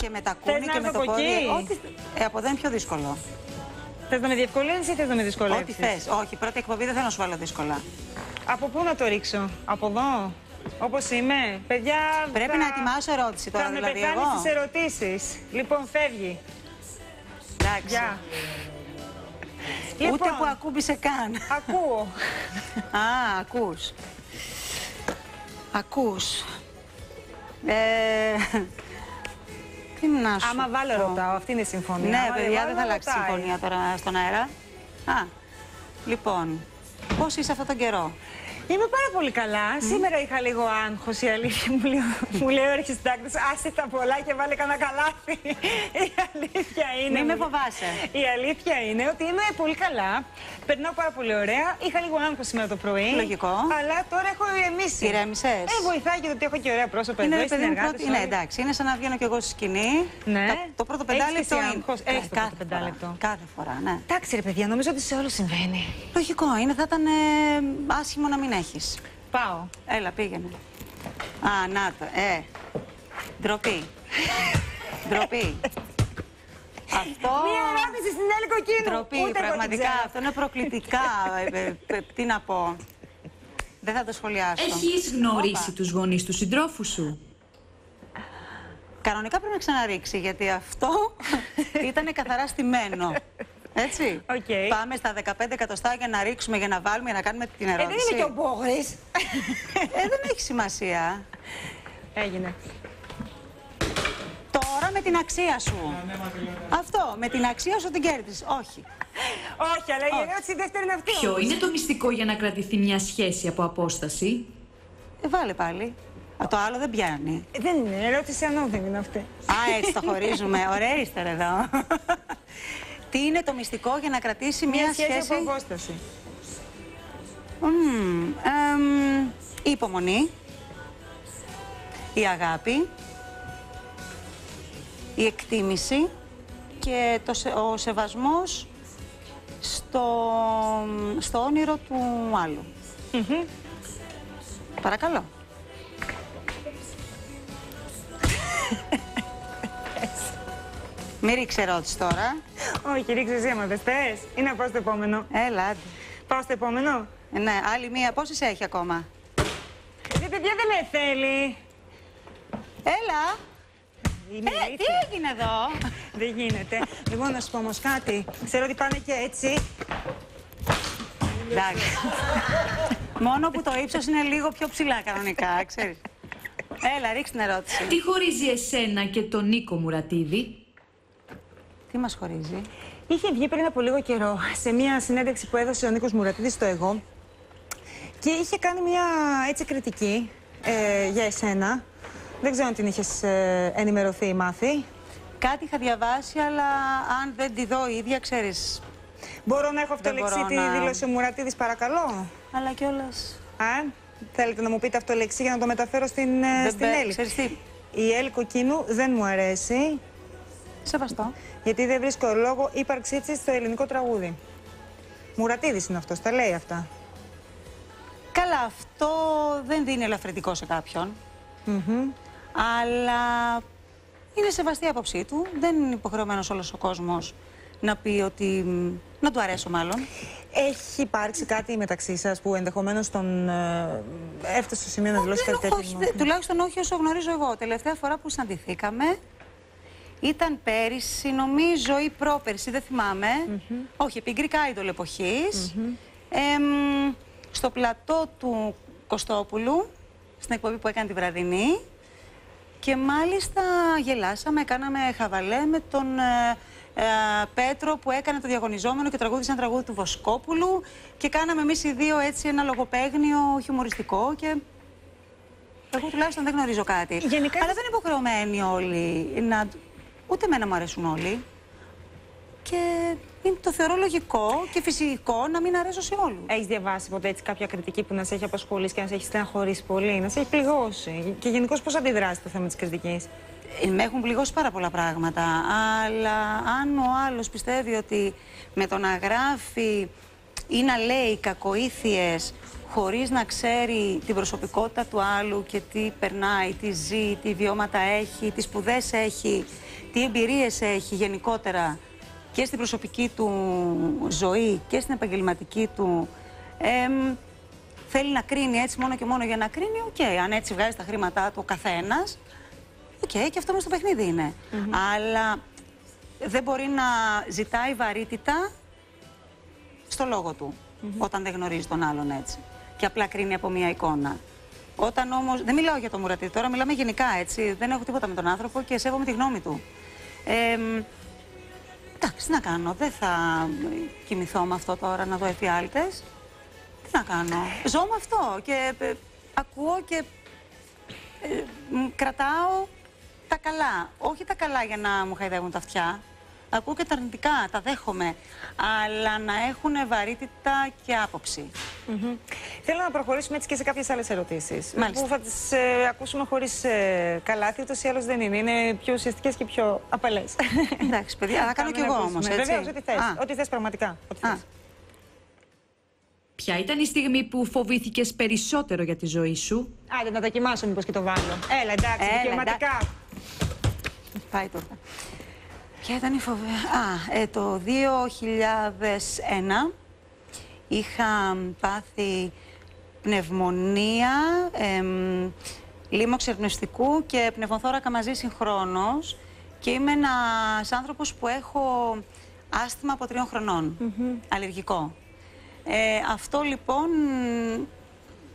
και με τα κούνη Θες να και με έρθω το από πόδι. εκεί; Ό,τι... Ε, από εδώ είναι πιο δύσκολο. Θες να με διευκολύνεις ή θες να με δυσκολεύει. Ό,τι θες. Όχι, πρώτη εκπομπή δεν θέλω να σου βάλω δύσκολα. Από πού να το ρίξω, από εδώ, όπως είμαι; Παιδιά. Πρέπει θα... να ετοιμάσω ερώτηση τώρα, θα με δηλαδή πεθάνει εγώ. στις ερωτήσεις. Λοιπόν, φεύγει. Εντάξει. Γεια. Ούτε Λοιπόν, που ακούμπησε καν. Ακούω. Α, ακούς. Ακούς. Ε, τι να σου Άμα βάλω, πω. ρωτάω. Αυτή είναι η συμφωνία. Ναι, Άμα παιδιά, βάλω, δεν θα αλλάξει η ρωτάει. συμφωνία τώρα στον αέρα. Α, λοιπόν, πώς είσαι αυτόν τον καιρό; Είμαι πάρα πολύ καλά. Σήμερα είχα λίγο άγχος. Η αλήθεια μου λέει, μου λέει ο αρχιστάκτης, άσε τα πολλά και βάλε κανένα καλάθι. Η αλήθεια είναι. Μην με μου λέει. φοβάσαι. Η αλήθεια είναι ότι είμαι πολύ καλά. Περνάω πάρα πολύ ωραία. Είχα λίγο άγχος σήμερα το πρωί. Λογικό. Αλλά τώρα έχω ηρεμήσει. Ηρέμησες; Ε, βοηθάει και το ότι έχω και ωραία πρόσωπα Είναι, εδώ. ρε οι παιδί μου, συνεργάτες πρώτη- ναι, όλοι. εντάξει, είναι σαν να βγαίνω κι εγώ στη σκηνή. Ναι. Τα- το πρώτο Έχεις πεντάλεπτο και εσύ είναι. άγχος; Ε, Έχεις το πρώτο κάθε φορά, πεντάλεπτο. Κάθε φορά, ναι. Εντάξει, ρε παιδιά, νομίζω ότι σε όλου συμβαίνει. Λογικό είναι, θα ήταν ε, άσχημο να μην έχεις. Πάω. Έλα, πήγαινε. Α, να το, ε. Ντροπή. Ντροπή. Αυτό. Μία ερώτηση στην Έλλη Κοκκίνου. Ντροπή, Ούτε εγώ την πραγματικά. ξέρω. Αυτό είναι προκλητικά. ε, ε, ε, τι να πω. Δεν θα το σχολιάσω. Έχεις γνωρίσει τους γονείς του συντρόφου σου; Κανονικά πρέπει να ξαναρίξει, γιατί αυτό ήταν καθαρά στημένο. Έτσι. Οκ. Πάμε στα 15 εκατοστάκια να ρίξουμε για να βάλουμε, για να κάνουμε την Ε, ερώτηση. δεν είναι και ο Μπόγρης. Ε, δεν έχει σημασία. Έγινε. Τώρα με την αξία σου. Αυτό, με την αξία σου την κέρδισες. Όχι. Όχι, αλλά η ερώτηση δεύτερη είναι αυτή. Ποιο είναι το μυστικό για να κρατηθεί μια σχέση από απόσταση; Ε, βάλε πάλι. Α, το άλλο δεν πιάνει. Ε, Δεν είναι, ερώτηση ανώδυνη είναι αυτή. Α, έτσι το χωρίζουμε. Ωραία είστε ρε, εδώ. Τι είναι το μυστικό για να κρατήσει μια, Μια σχέση σχέση; από απόσταση. Μμμ, εμ, η υπομονή, η αγάπη, η εκτίμηση και το, σε- ο σεβασμός στο, στο όνειρο του άλλου. Παρακαλώ. Μην ρίξει ερώτηση τώρα. Όχι, ρίξε εσύ άμα δεν θες; Ή να πάω στο επόμενο; Έλα, άντε. Πάω στο επόμενο; Ε, Ναι, άλλη μία. Πόσες έχει ακόμα; Ε, παιδιά δεν με θέλει. Έλα. Είναι Ε, τι ηλίθεια. έγινε εδώ; Δεν γίνεται. Λοιπόν, να σου πω όμως κάτι. Ξέρω ότι πάνε και έτσι. Εντάξει. Μόνο που το ύψος είναι λίγο πιο ψηλά κανονικά, ξέρεις. Έλα, ρίξ την ερώτηση. Τι χωρίζει εσένα και τον Νίκο Μουρατίδη; Τι μας χωρίζει; Είχε βγει πριν από λίγο καιρό σε μια συνέντευξη που έδωσε ο Νίκος Μουρατίδης στο Εγώ και είχε κάνει μια έτσι κριτική ε, για εσένα. Δεν ξέρω αν την είχες ε, ενημερωθεί ή μάθει. Κάτι είχα διαβάσει, αλλά αν δεν τη δω ίδια, ξέρεις. Μπορώ να έχω αυτολεξή μπορώ τη να- δήλωση ο Μουρατίδης παρακαλώ; Αλλά κιόλας. Α, θέλετε να μου πείτε αυτολεξή για να το μεταφέρω στην, ε, Δεν στην πέ- Έλλη. Ξέρεις τι; Η Έλλη Κοκκίνου δεν μου αρέσει Σεβαστό. γιατί δεν βρίσκω λόγο ύπαρξή της στο ελληνικό τραγούδι. Μουρατίδης είναι αυτός, τα λέει αυτά. Καλά, αυτό δεν δίνει ελαφρυντικό σε κάποιον. Αλλά είναι σεβαστή η άποψή του. Δεν είναι υποχρεωμένος όλος ο κόσμος να πει ότι... μ, να του αρέσω μάλλον. Έχει υπάρξει κάτι μεταξύ σας που ενδεχομένως τον ε, έφτασε στο σημείο να δηλώσει Δεν κάτι έχω- τέτοιο; όχι, δε- τουλάχιστον όχι όσο γνωρίζω εγώ. Τελευταία φορά που συναντηθήκαμε ήταν πέρυσι, νομίζω, ή πρόπερσι, δεν θυμάμαι. Όχι, επί Greek Idol εποχής. Εμ, στο πλατό του Κωστόπουλου, στην εκπομπή που έκανε τη βραδινή. Και μάλιστα γελάσαμε, κάναμε χαβαλέ με τον ε, ε, Πέτρο που έκανε το διαγωνιζόμενο και τραγούδισε ένα τραγούδι του Βοσκόπουλου και κάναμε εμείς οι δύο έτσι ένα λογοπαίγνιο χιουμοριστικό και εγώ τουλάχιστον δεν γνωρίζω κάτι. Γενικά Αλλά εσείς- δεν είναι υποχρεωμένοι όλοι να... Ούτε εμένα μου αρέσουν όλοι. Και είναι, το θεωρώ λογικό και φυσικό να μην αρέσω σε όλους. Έχεις διαβάσει ποτέ έτσι κάποια κριτική που να σε έχει απασχολήσει και να σε έχει στεναχωρήσει πολύ, να σε έχει πληγώσει; Και γενικώς πώς αντιδράσει το θέμα της κριτικής; Ε, Με έχουν πληγώσει πάρα πολλά πράγματα. Αλλά αν ο άλλος πιστεύει ότι με το να γράφει ή να λέει κακοήθειες χωρίς να ξέρει την προσωπικότητα του άλλου και τι περνάει, τι ζει, τι βιώματα έχει, τι σπουδές έχει, τι εμπειρίες έχει γενικότερα και στην προσωπική του ζωή και στην επαγγελματική του εμ, θέλει να κρίνει έτσι μόνο και μόνο για να κρίνει, οκ. Αν έτσι βγάζει τα χρήματά του ο καθένας, οκ, και αυτό μες στο παιχνίδι είναι. Αλλά δεν μπορεί να ζητάει βαρύτητα στο λόγο του, όταν δεν γνωρίζει τον άλλον έτσι. Και απλά κρίνει από μία εικόνα. Όταν όμως. Δεν μιλάω για το Μουρατή, τώρα μιλάμε γενικά έτσι. Δεν έχω τίποτα με τον άνθρωπο και σέβομαι τη γνώμη του. Ε, εντάξει, τι να κάνω. Δεν θα κοιμηθώ με αυτό τώρα να δω εφιάλτες. Τι να κάνω. Ζω με αυτό και ε, ακούω και ε, μ, κρατάω τα καλά. Όχι τα καλά για να μου χαϊδεύουν τα αυτιά. Ακούω και τα αρνητικά, τα δέχομαι. Αλλά να έχουν βαρύτητα και άποψη. Μμμ. Θέλω να προχωρήσουμε έτσι και σε κάποιες άλλες ερωτήσεις. Μάλιστα. Που θα τις ακούσουμε χωρίς ε, καλάθι, ούτως ή άλλως δεν είναι. Είναι πιο ουσιαστικές και πιο απαλές. Εντάξει, παιδιά, θα κάνω κι εγώ όμως. Βεβαίως, ό,τι θες. Α, Ό,τι θες πραγματικά. Ό,τι α, θες. Ποια ήταν η στιγμή που φοβήθηκες περισσότερο για τη ζωή σου; Άντε να δοκιμάσω μήπως και το βάλω. Έλα, εντάξει, Έλα, δικαιωματικά. πάει τώρα. Ποια ήταν η φοβερή. Α, ε, το 2001 είχα πάθει πνευμονία, εμ, λίμωξη ερνευστικού και πνευμοθώρακα μαζί συγχρόνως και είμαι ένας άνθρωπος που έχω άσθημα από τριών χρονών, αλλεργικό. Ε, αυτό λοιπόν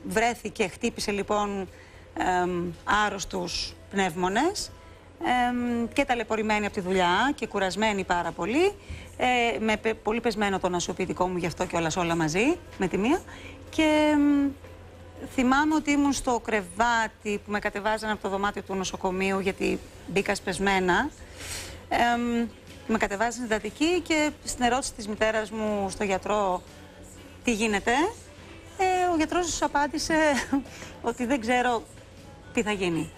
βρέθηκε, χτύπησε λοιπόν εμ, άρρωστους πνεύμονες εμ, και ταλαιπωρημένη από τη δουλειά και κουρασμένη πάρα πολύ. Ε, με πε- πολύ πεσμένο το νοσοποιητικό μου γι' αυτό και όλας όλα μαζί, με τη μία. Και εμ, θυμάμαι ότι ήμουν στο κρεβάτι που με κατεβάζανε από το δωμάτιο του νοσοκομείου γιατί μπήκα σπεσμένα. Εμ, με κατεβάζανε συντατική και στην ερώτηση της μητέρας μου στο γιατρό τι γίνεται, ε, ο γιατρός απάντησε ότι δεν ξέρω τι θα γίνει.